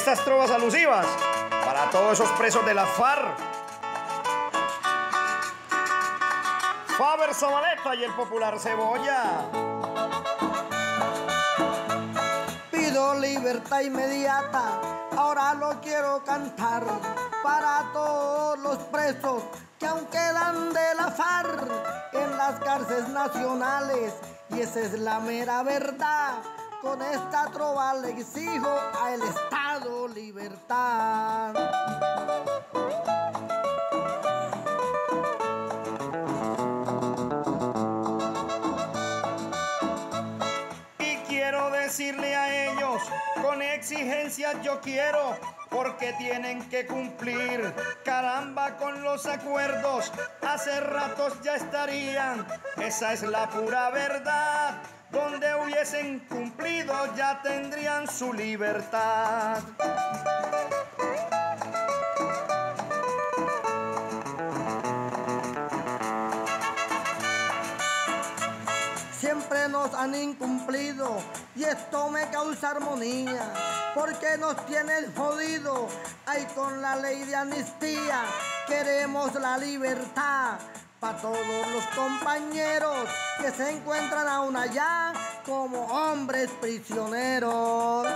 Estas trovas alusivas para todos esos presos de la FARC. Faber Zabaleta y el popular Cebolla. Pido libertad inmediata, ahora lo quiero cantar para todos los presos que aún quedan de la FARC en las cárceles nacionales. Y esa es la mera verdad. Con esta trova le exijo al Estado libertad. Y quiero decirle a ellos, con exigencias yo quiero, porque tienen que cumplir. Caramba con los acuerdos, hace ratos ya estarían. Esa es la pura verdad. Hubiesen cumplido ya tendrían su libertad. Siempre nos han incumplido y esto me causa armonía porque nos tienen jodido. Ay, con la ley de amnistía queremos la libertad para todos los compañeros que se encuentran aún allá como hombres prisioneros.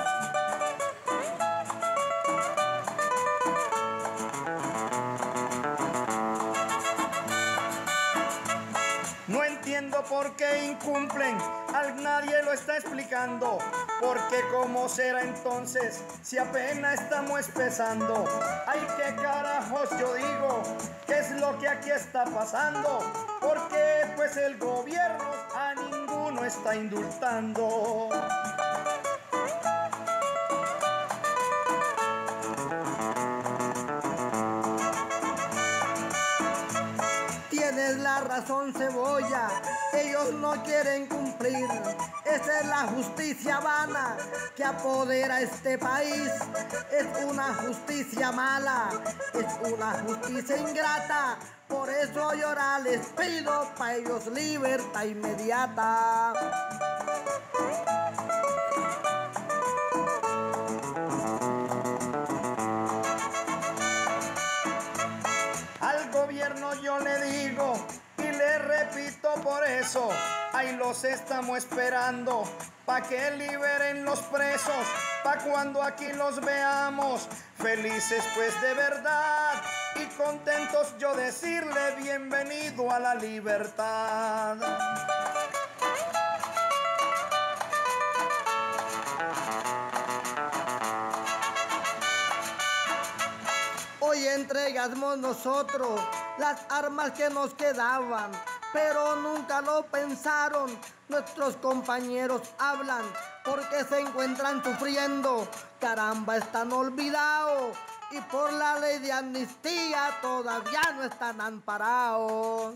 No entiendo por qué incumplen, al nadie lo está explicando. Porque cómo será entonces si apenas estamos empezando. Ay, qué carajos yo digo, ¿qué es lo que aquí está pasando? Porque pues el gobierno está indultando. Tienes la razón, cebolla. Ellos no quieren cumplir. Esa es la justicia vana que apodera este país. Es una justicia mala, es una justicia ingrata. Por eso yo ahora les pido para ellos libertad inmediata. Por eso, ahí los estamos esperando, pa' que liberen los presos, pa' cuando aquí los veamos, felices pues de verdad y contentos yo decirle bienvenido a la libertad. Entregamos nosotros las armas que nos quedaban, pero nunca lo pensaron. Nuestros compañeros hablan porque se encuentran sufriendo. Caramba, están olvidados y por la ley de amnistía todavía no están amparados.